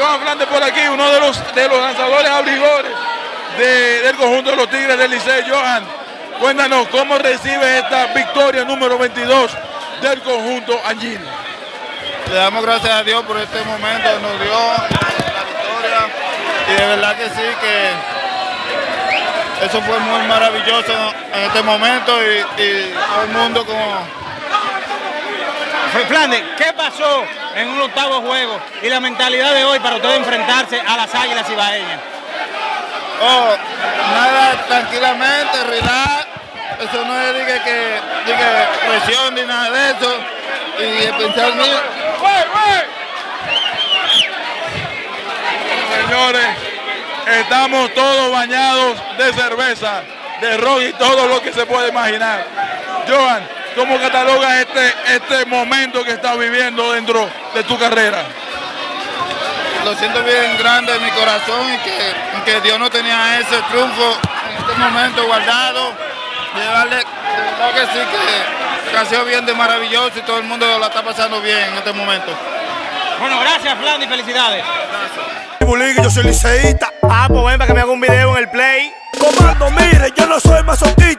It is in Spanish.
Johan Flandes por aquí, uno de los, de los lanzadores abridores del conjunto de los Tigres del Liceo. Johan, cuéntanos cómo recibe esta victoria número 22 del conjunto Angil. Le damos gracias a Dios por este momento, nos dio la victoria y de verdad que sí, que eso fue muy maravilloso en este momento y, todo el mundo como... Flandes, ¿qué pasó en un octavo juego y la mentalidad de hoy para ustedes enfrentarse a las águilas ibaeñas? Oh, nada, tranquilamente, relax. Eso no es que, que, presión ni nada de eso. Y pensar mío. Señores, estamos todos bañados de cerveza, de ron y todo lo que se puede imaginar. Johan, ¿cómo catalogas este, este momento que estás viviendo dentro de tu carrera? Lo siento bien grande en mi corazón y que, que Dios no tenía ese triunfo en este momento guardado. Llevarle, creo que sí que, ha sido bien de maravilloso y todo el mundo la está pasando bien en este momento. Bueno, gracias Flan y felicidades. Yo soy liceísta. Ah, pues ven para que me haga un video en el play. Comando, mire, yo no soy masoquista.